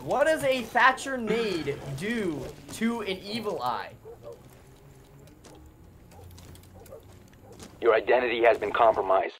What does a Thatcher nade do to an evil eye? Your identity has been compromised.